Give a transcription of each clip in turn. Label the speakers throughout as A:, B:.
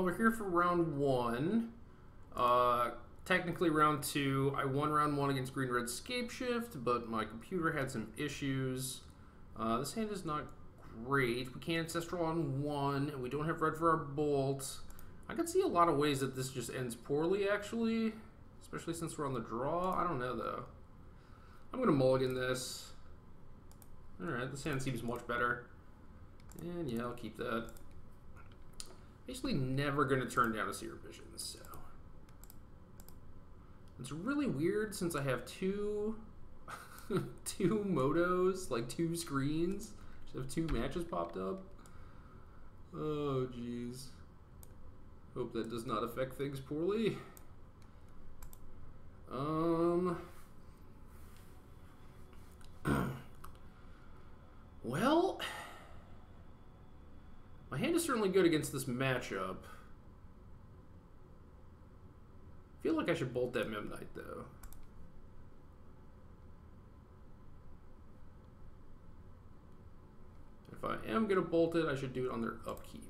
A: Well, we're here for round one. Uh, technically round two. I won round one against Green Red Scape Shift, but my computer had some issues. Uh, this hand is not great. We can't Ancestral on one, and we don't have red for our bolt. I could see a lot of ways that this just ends poorly, actually. Especially since we're on the draw. I don't know, though. I'm going to mulligan this. Alright, this hand seems much better. And yeah, I'll keep that. Basically never going to turn down a Seer Vision, so... It's really weird since I have two... two motos, like two screens. Just have two matches popped up. Oh, jeez. Hope that does not affect things poorly. Um... well, my hand is certainly good against this matchup. I feel like I should bolt that Memnite, though. If I am going to bolt it, I should do it on their upkeep.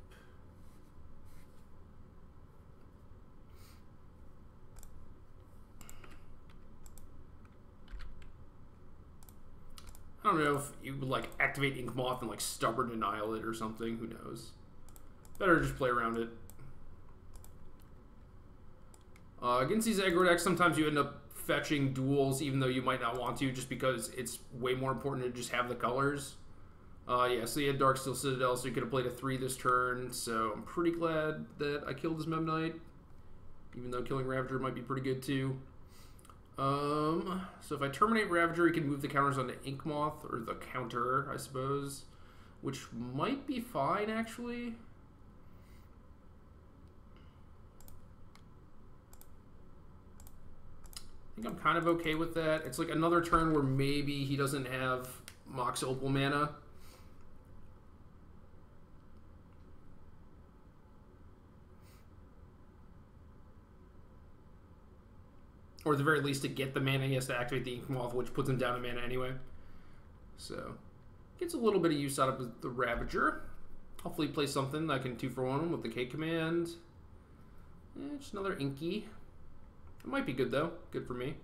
A: I don't know if you would like activate Ink Moth and like stubborn denial it or something. Who knows? Better just play around it. Uh, against these aggro decks, sometimes you end up fetching duels even though you might not want to just because it's way more important to just have the colors. Uh, yeah, so he had Darksteel Citadel, so he could have played a 3 this turn, so I'm pretty glad that I killed his Memnite, even though killing Ravager might be pretty good too. Um, so if I terminate Ravager, he can move the counters onto Ink Moth, or the counter, I suppose, which might be fine, actually. I think I'm kind of okay with that. It's like another turn where maybe he doesn't have Mox Opal mana. Or at the very least, to get the mana, he has to activate the Ink Moth, which puts him down to mana anyway. So, gets a little bit of use out of the Ravager. Hopefully play something that can 2 for 1 with the K command. Eh, just another Inky. It might be good, though. Good for me.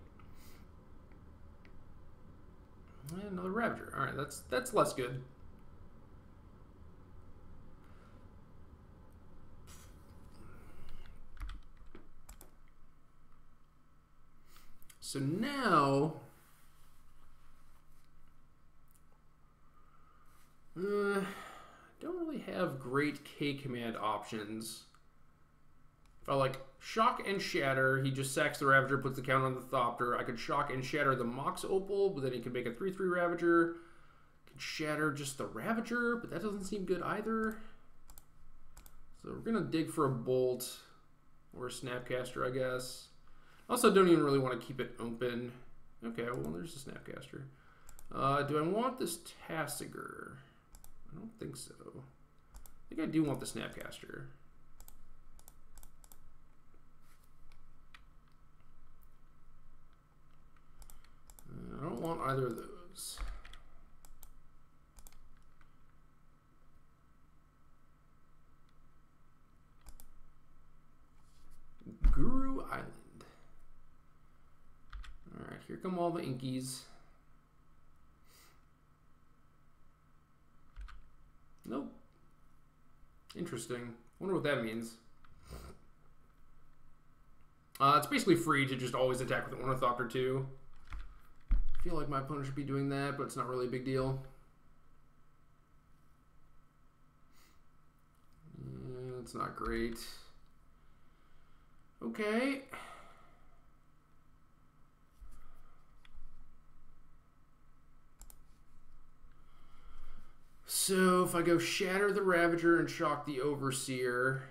A: And another Ravager. Alright, that's, that's less good. So now, uh, don't really have great K command options. If I like shock and shatter, he just sacks the Ravager, puts the count on the Thopter. I could shock and shatter the Mox Opal, but then he can make a 3-3 Ravager. Could shatter just the Ravager, but that doesn't seem good either. So we're gonna dig for a Bolt or a Snapcaster, I guess. Also, don't even really want to keep it open. Okay, well, there's the Snapcaster. Uh, do I want this Tasigur? I don't think so. I think I do want the Snapcaster. Uh, I don't want either of those. Guru Island. Here come all the inkies. Nope. Interesting. Wonder what that means. Uh, it's basically free to just always attack with Ornithopter too. I feel like my opponent should be doing that, but it's not really a big deal. Uh, it's not great. Okay. So if I go Shatter the Ravager and Shock the Overseer,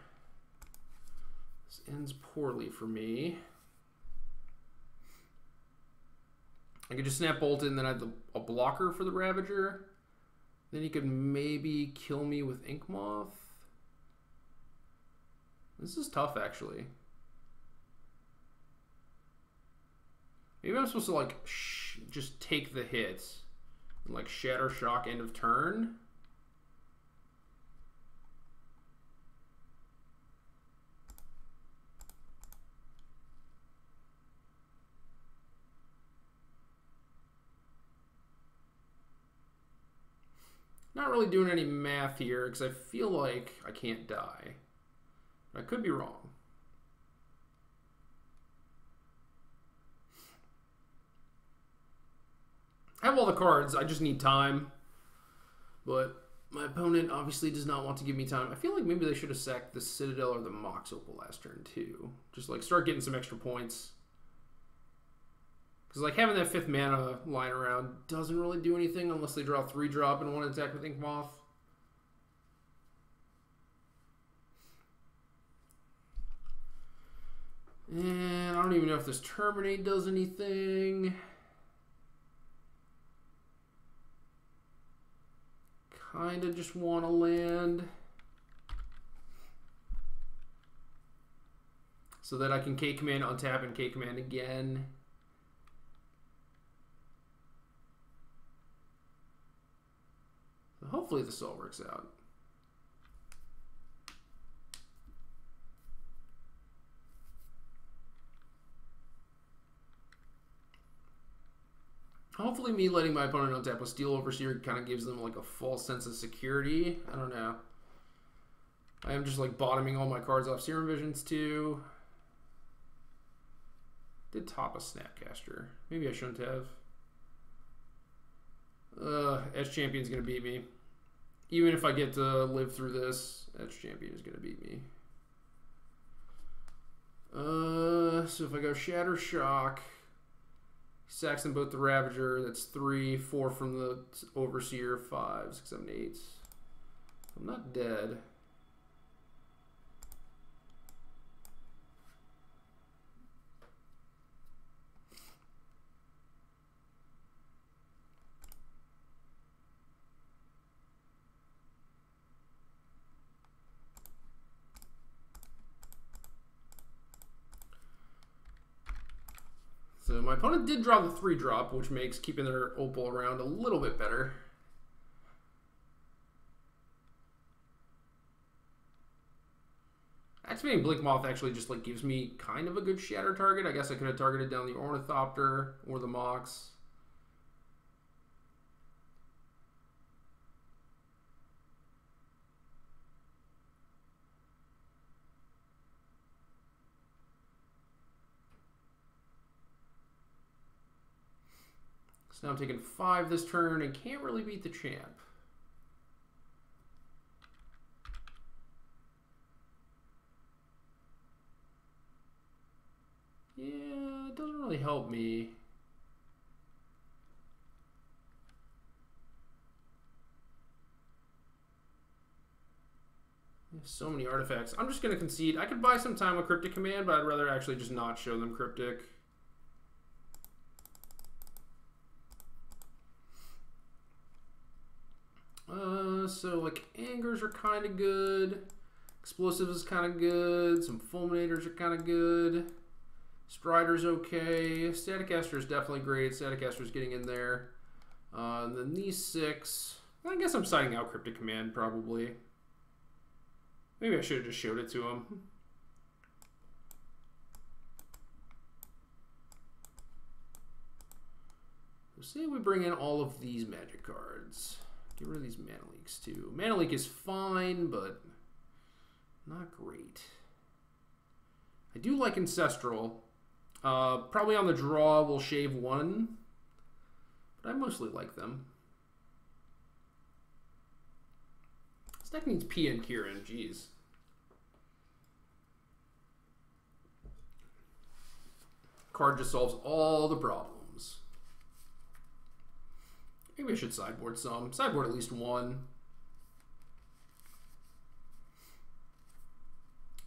A: this ends poorly for me. I could just Snap Bolt and then I have a blocker for the Ravager. Then he could maybe kill me with Ink Moth. This is tough, actually. Maybe I'm supposed to, like, just take the hits. And, like, Shatter Shock end of turn. Not really doing any math here because I feel like I can't die. I could be wrong. I have all the cards. I just need time. But my opponent obviously does not want to give me time. I feel like maybe they should have sacked the Citadel or the Mox Opal last turn too. Just like start getting some extra points. Because like having that fifth mana lying around doesn't really do anything unless they draw three drop and one attack with Ink Moth. And I don't even know if this Terminate does anything. Kind of just want to land. So that I can K command untap and K command again. Hopefully this all works out. Hopefully, me letting my opponent untap with Steel Overseer kind of gives them like a false sense of security. I don't know. I am just like bottoming all my cards off Serum Visions too. Did top a Snapcaster. Maybe I shouldn't have. Uh, Etched Champion's gonna beat me. Even if I get to live through this, Etched Champion is gonna beat me. Uh, so if I go Shatter Shock. Saxon both the Ravager. That's three, four from the Overseer, five, six, seven, eight. I'm not dead. So my opponent did draw the three drop, which makes keeping their opal around a little bit better. Activating Blink Moth actually just like gives me kind of a good shatter target. I guess I could have targeted down the Ornithopter or the Mox. So now I'm taking five this turn and can't really beat the champ. Yeah, it doesn't really help me. So many artifacts. I'm just going to concede. I could buy some time with Cryptic Command, but I'd rather actually just not show them Cryptic. Uh, so like angers are kind of good. Explosives is kind of good. Some fulminators are kind of good. Strider's okay. Staticaster is definitely great. Staticaster's getting in there. Uh, and then these six. I guess I'm signing out Cryptic Command probably. Maybe I should have just showed it to him. Say we bring in all of these magic cards. Get rid of these mana leaks too. Mana leak is fine, but not great. I do like Ancestral. Uh, probably on the draw we'll shave one, but I mostly like them. This deck needs Pia and Kiran, jeez. Card just solves all the problems. Maybe I should sideboard some. Sideboard at least one.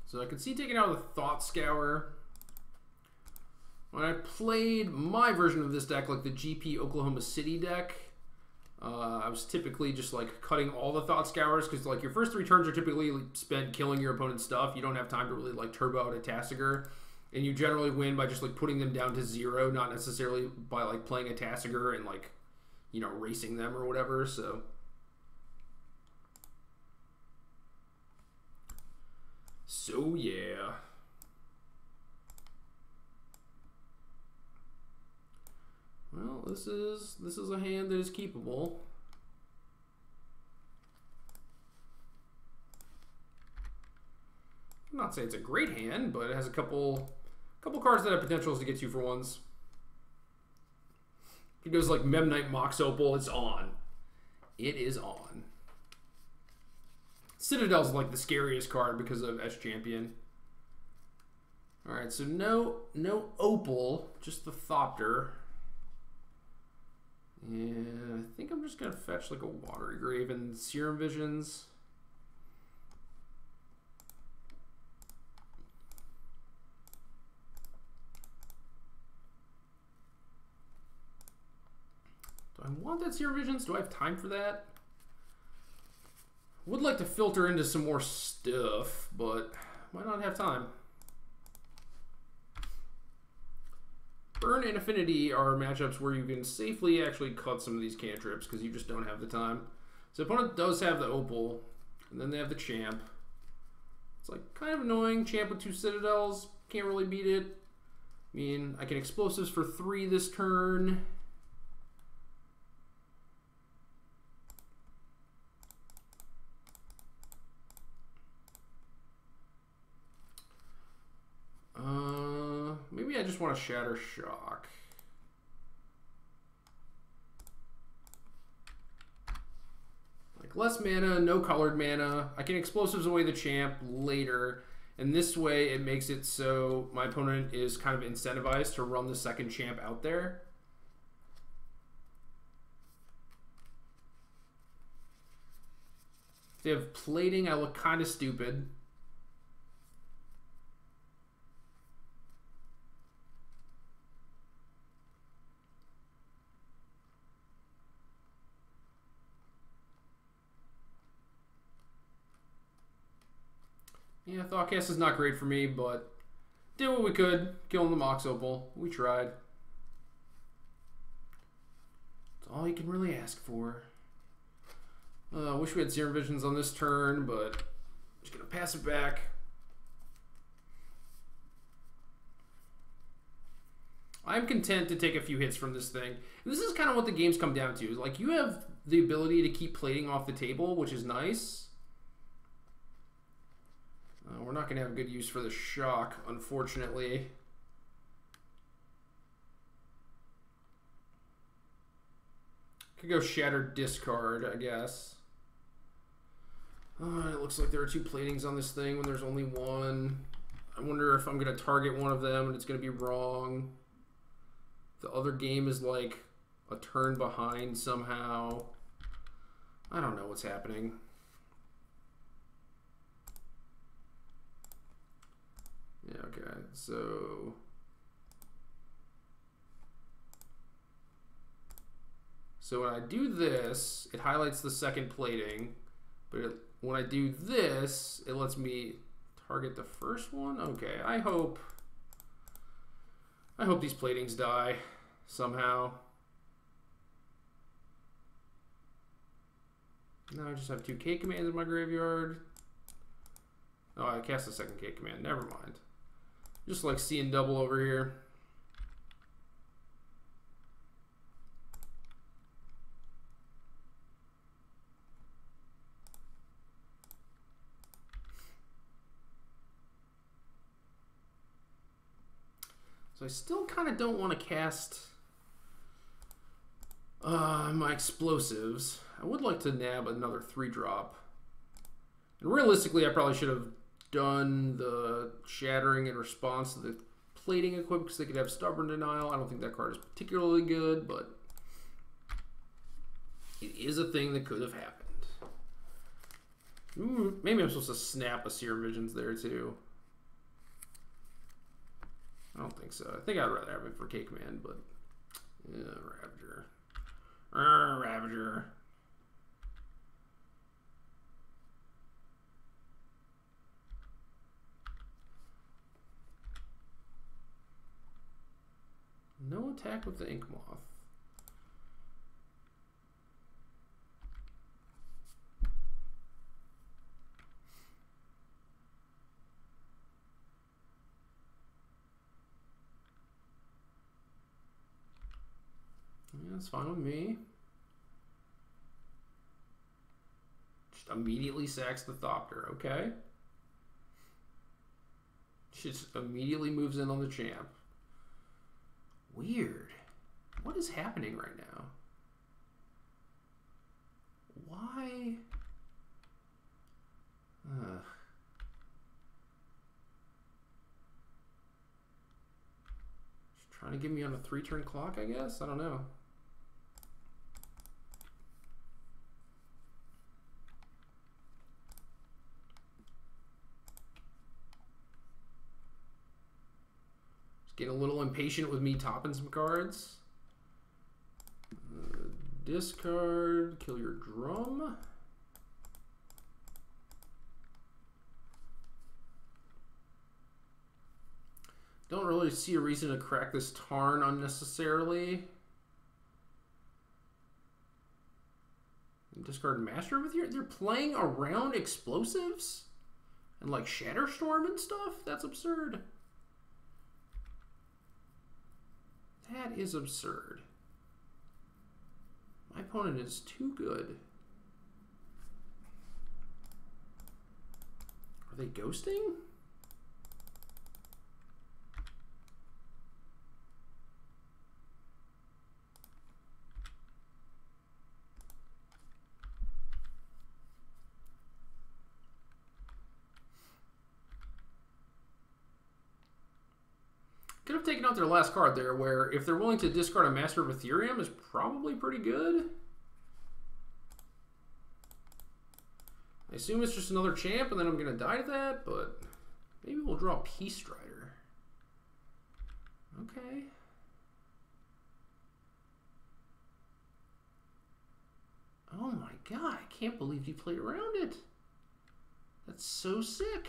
A: So I could see taking out the Thought Scour. When I played my version of this deck, like the GP Oklahoma City deck, uh, I was typically just like cutting all the Thought Scours because like your first three turns are typically spent killing your opponent's stuff. You don't have time to really like turbo out a Tasigur. And you generally win by just like putting them down to zero, not necessarily by like playing a Tasigur and like you know, racing them or whatever. So So yeah. Well, this is this is a hand that is keepable. I'm not saying it's a great hand, but it has a couple couple cards that have potentials to get you for ones. It goes like Memnite Mox Opal, it's on. It is on. Citadel's like the scariest card because of Etched Champion. Alright, so no no Opal, just the Thopter. And I think I'm just gonna fetch like a Watery Grave and Serum Visions. I want that Serum Visions? Do I have time for that? Would like to filter into some more stuff, but might not have time. Burn and Affinity are matchups where you can safely actually cut some of these cantrips because you just don't have the time. So opponent does have the Opal, and then they have the Champ. It's like kind of annoying. Champ with two Citadels, can't really beat it. I mean, I can Explosives for three this turn. Maybe I just want to Shatter Shock. Like less mana, no colored mana. I can Explosives away the champ later. And this way it makes it so my opponent is kind of incentivized to run the second champ out there. If they have plating, I look kind of stupid. Yeah, Thoughtcast is not great for me, but did what we could. Killing the Mox Opal. We tried. That's all you can really ask for. I uh, wish we had Serum Visions on this turn, but I'm just going to pass it back. I'm content to take a few hits from this thing. And this is kind of what the games come down to. Like, you have the ability to keep plating off the table, which is nice. Uh, we're not going to have a good use for the shock, unfortunately. Could go Shattered Discard, I guess. Uh, it looks like there are two platings on this thing when there's only one. I wonder if I'm going to target one of them and it's going to be wrong. The other game is like a turn behind somehow. I don't know what's happening. Yeah, okay. So So when I do this, it highlights the second plating, but it, when I do this, it lets me target the first one. Okay, I hope I hope these platings die somehow. Now I just have two K commands in my graveyard. Oh, I cast a second K command. Never mind. Just like seeing double over here. So I still kind of don't want to cast uh, my explosives. I would like to nab another three drop. And realistically, I probably should have done the shattering in response to the plating equip because they could have stubborn denial. I don't think that card is particularly good, but it is a thing that could have happened. Ooh, maybe I'm supposed to snap a Serum Visions there too. I don't think so. I think I'd rather have it for K Command, but yeah, Ravager. Uh, Ravager. No attack with the Ink Moth. Yeah, that's fine with me. Just immediately sacks the Thopter, okay? Just immediately moves in on the champ. Weird. What is happening right now? Why? Ugh. Just trying to get me on a three turn clock, I guess? I don't know. Getting a little impatient with me topping some cards. Uh, discard, kill your drum. Don't really see a reason to crack this Tarn unnecessarily. Discard Master with you? They're playing around explosives? And like Shatterstorm and stuff? That's absurd. That is absurd. My opponent is too good. Are they ghosting? Could have taken out their last card there, where if they're willing to discard a Master of Etherium is probably pretty good. I assume it's just another champ, and then I'm going to die to that, but maybe we'll draw Peace Strider. Okay. Oh my god, I can't believe you played around it. That's so sick.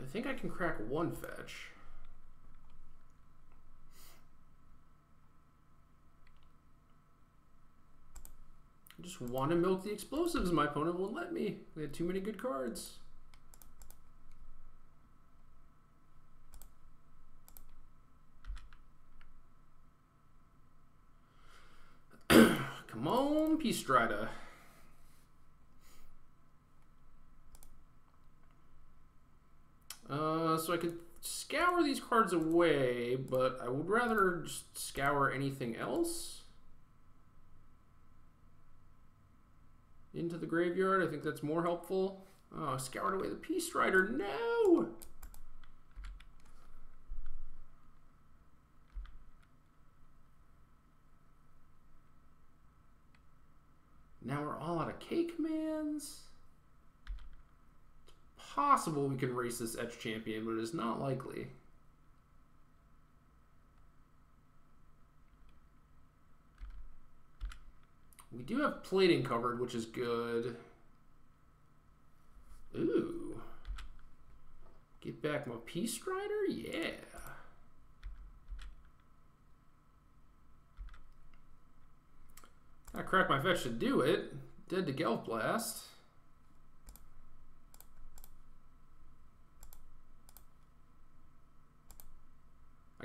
A: I think I can crack one fetch. I just want to milk the explosives. My opponent won't let me. They had too many good cards. Come on, Peace Strider. Uh, so I could scour these cards away, but I would rather just scour anything else. Into the graveyard, I think that's more helpful. Oh, scoured away the Peace Strider, no! Now we're all out of K commands possible we can race this Etch champion, but it is not likely. We do have plating covered, which is good. Ooh. Get back my Peace Strider? Yeah. I crack my fetch to do it. Dead to Gelf Blast.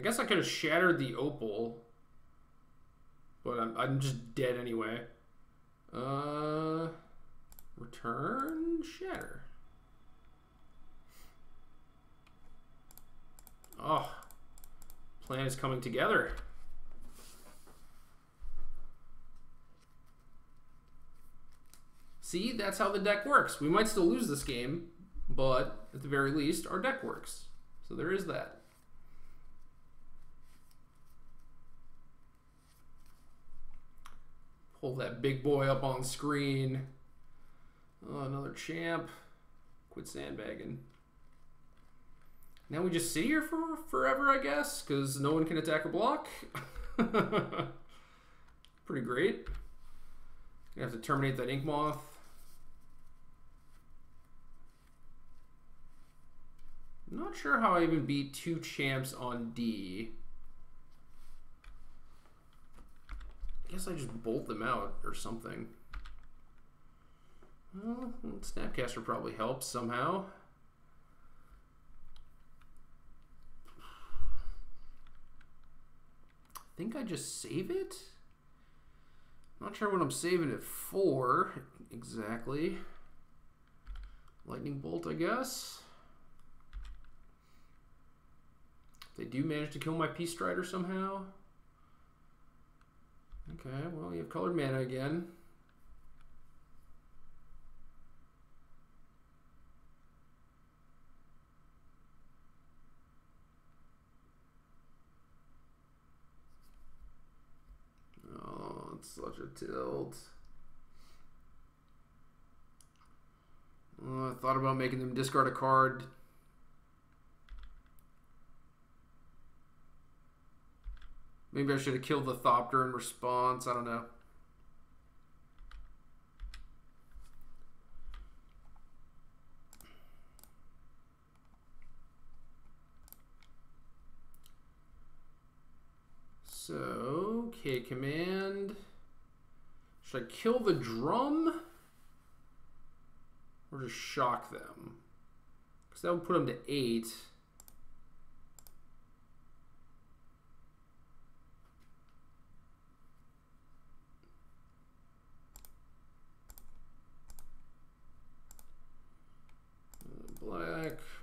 A: Guess I could have shattered the opal. But I'm, I'm just dead anyway. Uh, return, shatter. Oh, plan is coming together. See, that's how the deck works. We might still lose this game, but at the very least, our deck works. So there is that. Pull that big boy up on screen. Oh, another champ. Quit sandbagging. Now we just sit here for forever, I guess, because no one can attack a block. Pretty great. Gonna have to terminate that ink moth. not sure how I even beat two champs on D. guess I just bolt them out or something. Well, Snapcaster probably helps somehow. I think I just save it. Not sure what I'm saving it for exactly. Lightning Bolt, I guess. They do manage to kill my Peace Strider somehow. Okay, well, you have colored mana again. Oh, it's such a tilt. Oh, I thought about making them discard a card. Maybe I should have killed the Thopter in response. I don't know. So, K command. Should I kill the drum? Or just shock them? Because that would put them to 8.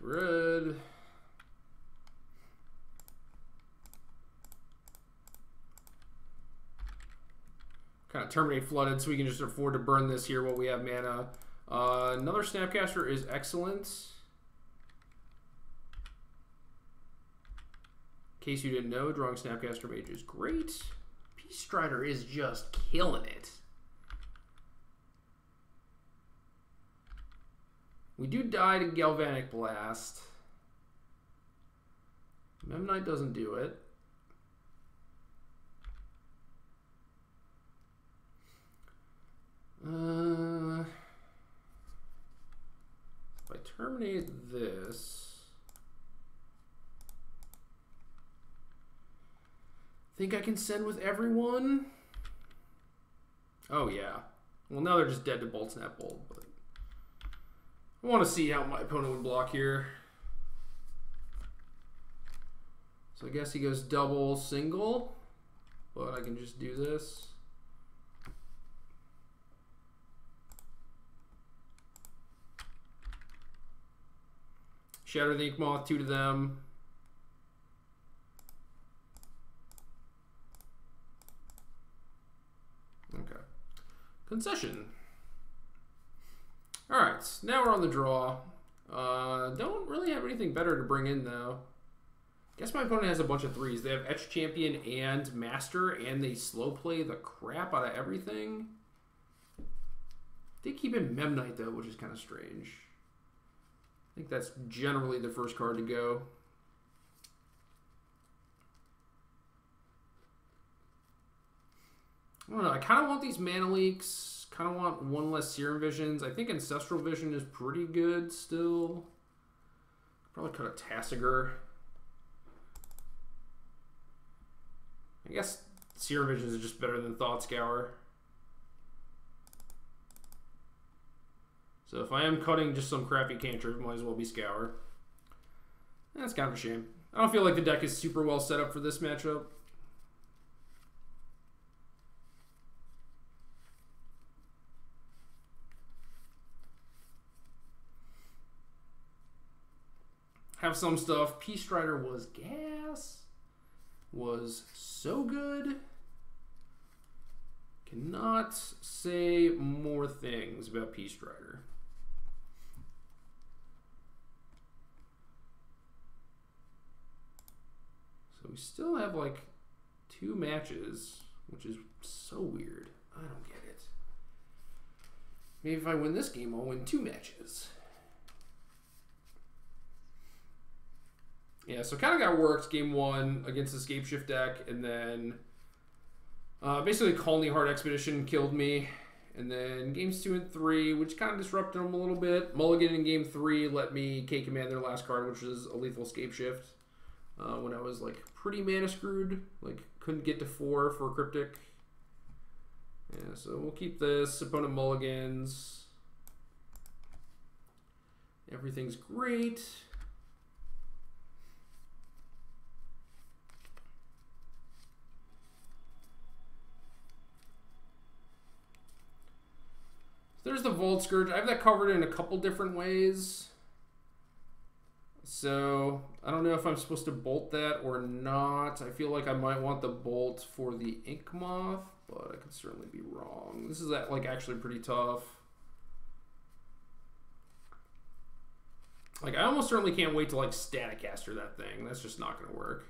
A: Red. Kind of terminate flooded so we can just afford to burn this here while we have mana. Uh, another Snapcaster is excellent. In case you didn't know, drawing Snapcaster Mage is great. Peace Strider is just killing it. We do die to Galvanic Blast. Memnite doesn't do it. Uh, if I terminate this, think I can send with everyone? Oh yeah. Well, now they're just dead to Bolt Snap Bolt, but I want to see how my opponent would block here. So I guess he goes double single, but I can just do this. Shatter the Ink Moth, two to them. Okay. Concession. All right, now we're on the draw. Uh, don't really have anything better to bring in, though. Guess my opponent has a bunch of threes. They have Etch Champion and Master, and they slow play the crap out of everything. They keep in Memnite, though, which is kind of strange. I think that's generally the first card to go. I don't know. I kind of want these mana leaks. Kind of want one less Serum Visions. I think Ancestral Vision is pretty good still. Probably cut a Tasigur. I guess Serum Visions is just better than Thought Scour. So if I am cutting just some crappy cantrip, might as well be Scour. That's kind of a shame. I don't feel like the deck is super well set up for this matchup. Have some stuff. Peace Strider was gas. Was so good. Cannot say more things about Peace Strider. So we still have like two matches, which is so weird. I don't get it. Maybe if I win this game, I'll win two matches. Yeah, so kind of got worked game one against the Scapeshift deck, and then uh, basically Khalni Heart Expedition killed me. And then games two and three, which kind of disrupted them a little bit. Mulligan in game three let me K command their last card, which was a lethal Scapeshift. Uh, when I was like pretty mana screwed, like couldn't get to four for Cryptic. Yeah, so we'll keep this. Opponent mulligans. Everything's great. There's the Vault Skirge. I have that covered in a couple different ways. So I don't know if I'm supposed to bolt that or not. I feel like I might want the bolt for the Ink Moth, but I could certainly be wrong. This is uh, like actually pretty tough. Like I almost certainly can't wait to like static Staticaster that thing. That's just not going to work.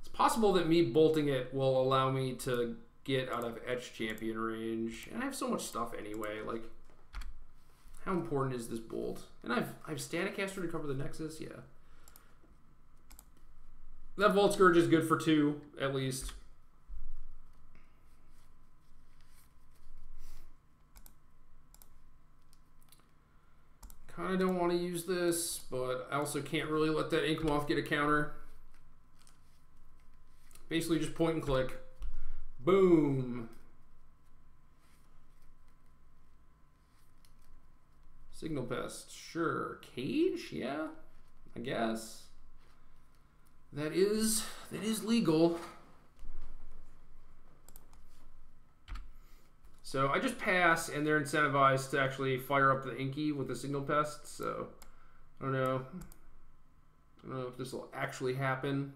A: It's possible that me bolting it will allow me to get out of Etch Champion range. And I have so much stuff anyway. Like, how important is this bolt? And I've I've Staticaster to cover the Nexus. Yeah. That Vault Skirge is good for two, at least. Kind of don't want to use this, but I also can't really let that Ink Moth get a counter. Basically just point and click. Boom. Signal Pest, sure. Cage, yeah, I guess. That is, that is legal. So I just pass, and they're incentivized to actually fire up the Inky with the Signal Pest, so I don't know. I don't know if this will actually happen.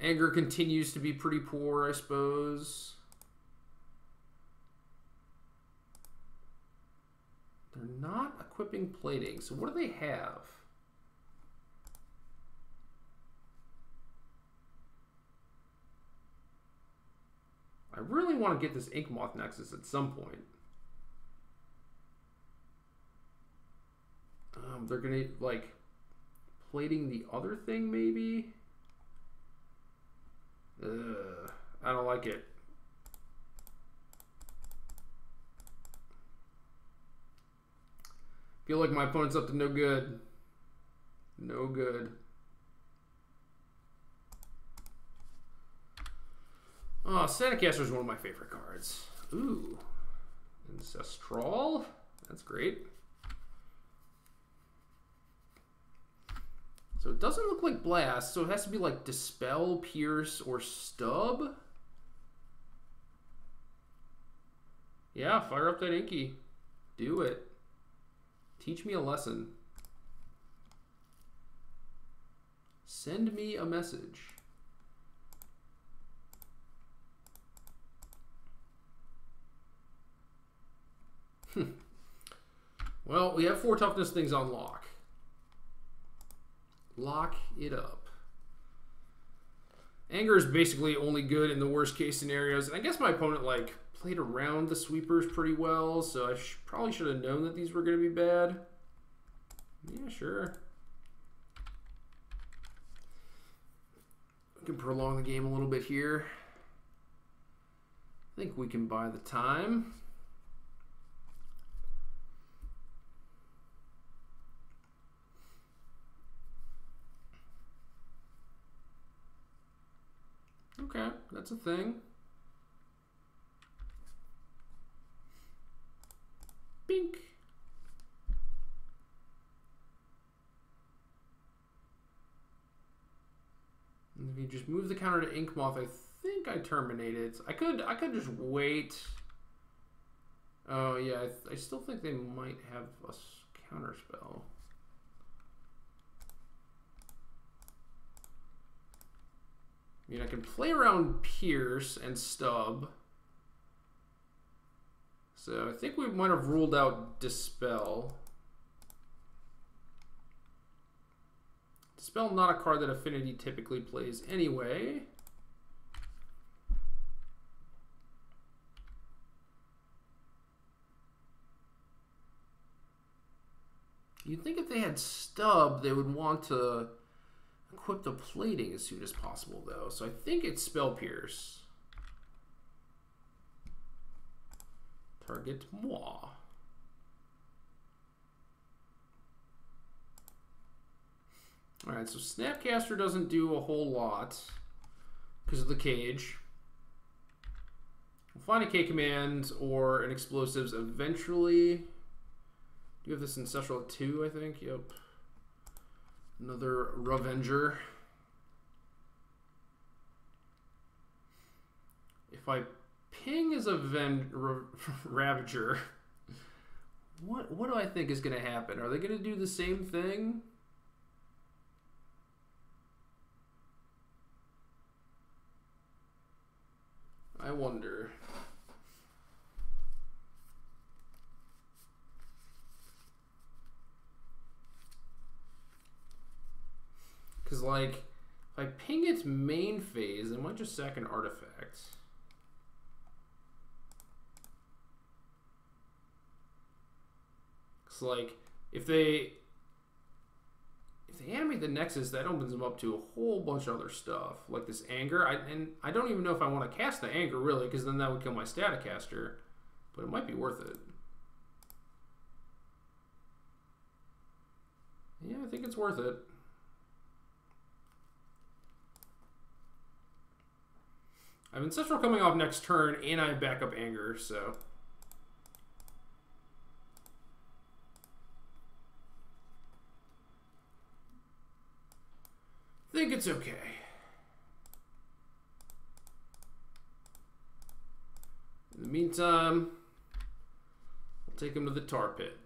A: Anger continues to be pretty poor, I suppose. They're not equipping plating. So what do they have? I really want to get this Ink Moth Nexus at some point. Um, they're going to, like, plating the other thing, maybe? Ugh, I don't like it. Feel like my opponent's up to no good. No good. Oh, Santa Staticaster is one of my favorite cards. Ooh. Ancestral. That's great. So it doesn't look like Blast, so it has to be like Dispel, Pierce, or Stub. Yeah, fire up that Inky. Do it. Teach me a lesson. Send me a message. Hmm. well, we have four toughness things on lock. Lock it up. Anger is basically only good in the worst case scenarios. And I guess my opponent like played around the sweepers pretty well, so I sh probably should have known that these were going to be bad. Yeah, sure. We can prolong the game a little bit here. I think we can buy the time. Okay, that's a thing. Bink. And if you just move the counter to Ink Moth, I think I terminate it. I could I could just wait. Oh yeah, I, I still think they might have a counter spell. I mean, I can play around Pierce and Stub. So I think we might have ruled out Dispel. Dispel not a card that Affinity typically plays anyway. You'd think if they had Stub, they would want to equip the plating as soon as possible, though. So I think it's Spell Pierce. Target moi. Alright, so Snapcaster doesn't do a whole lot because of the cage. We'll find a K command or an explosives eventually. Do you have this Ancestral 2, I think? Yep. Another Revenger. If I Ping is a Ven- Ravager. What what do I think is going to happen? Are they going to do the same thing? I wonder. Because, like, if I ping its main phase, it might just sack an artifact. Because, like, if they if they animate the Nexus, that opens them up to a whole bunch of other stuff, like this Anger. I, and I don't even know if I want to cast the Anger, really, because then that would kill my Staticaster. But it might be worth it. Yeah, I think it's worth it. I have Ancestral coming off next turn, and I have backup Anger, so... I think it's okay. In the meantime, I'll take him to the tar pit.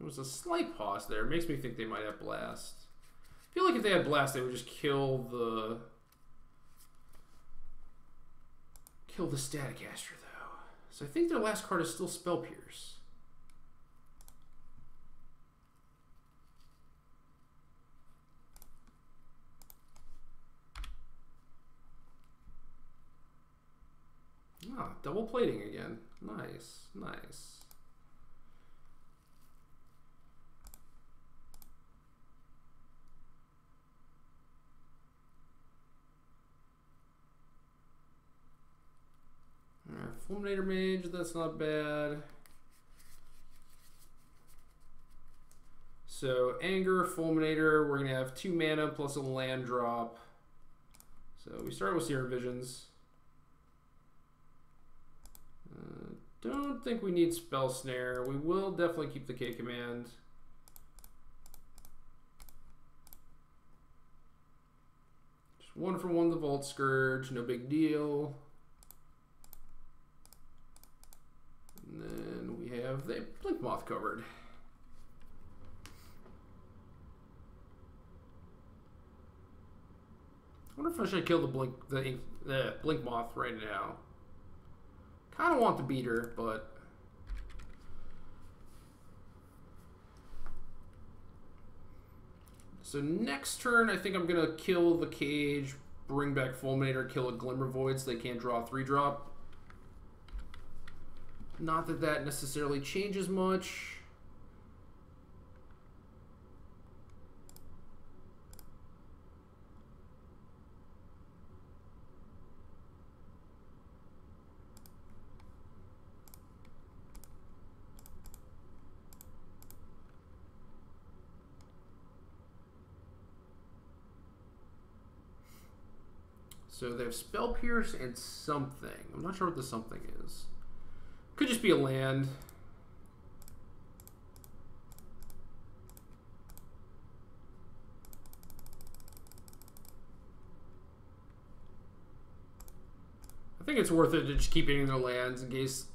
A: There was a slight pause there. It makes me think they might have blast. I feel like if they had blast, they would just kill the kill the Staticaster though. So I think their last card is still Spell Pierce. Ah, double plating again. Nice, nice. Fulminator Mage, that's not bad. So Anger, Fulminator, we're going to have two mana plus a land drop. So we start with Serum Visions. Uh, don't think we need Spell Snare. We will definitely keep the K command. Just one for one the Vault Skirge, no big deal. And then we have the Blinkmoth covered. I wonder if I should kill the blink the, the Blinkmoth right now. Kind of want the beater, but So next turn, I think I'm gonna kill the cage, bring back Fulminator, kill a Glimmervoid so they can't draw a three drop. Not that that necessarily changes much. So they have Spell Pierce and something. I'm not sure what the something is. Could just be a land. I think it's worth it to just keep hitting their lands in case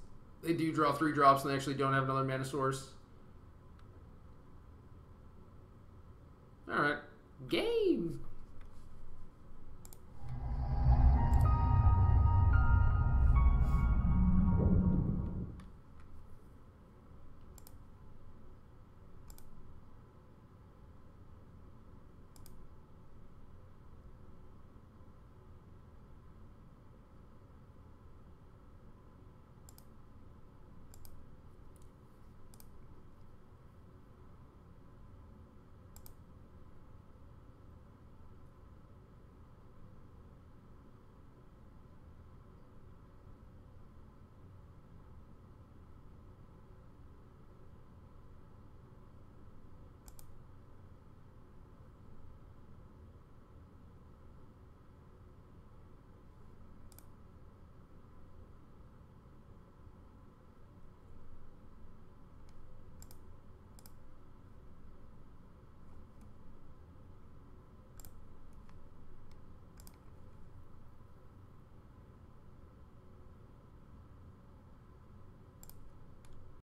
A: they do draw three drops and they actually don't have another mana source.